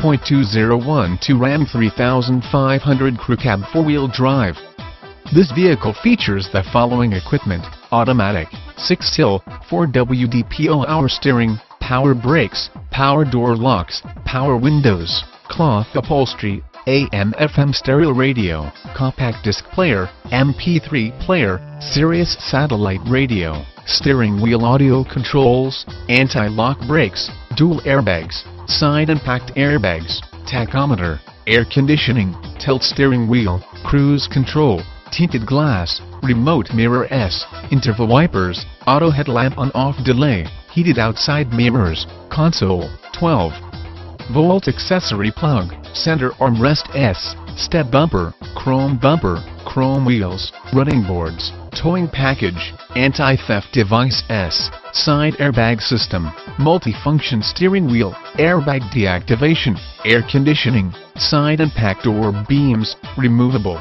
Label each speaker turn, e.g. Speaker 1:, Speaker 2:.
Speaker 1: 6.2012 Ram 3500 Crew Cab 4-wheel drive. This vehicle features the following equipment, automatic, 6-hill, 4WD power steering, power brakes, power door locks, power windows, cloth upholstery, AM FM stereo radio, compact disc player, MP3 player, Sirius satellite radio, steering wheel audio controls, anti-lock brakes, dual airbags, side impact airbags, tachometer, air conditioning, tilt steering wheel, cruise control, tinted glass, remote mirror S, interval wipers, auto headlamp on off delay, heated outside mirrors, console, 12 volt accessory plug, center armrest S, step bumper, chrome bumper, chrome wheels, running boards, towing package, anti-theft device S, side airbag system, multifunction steering wheel, airbag deactivation, air conditioning, side impact door beams, removable.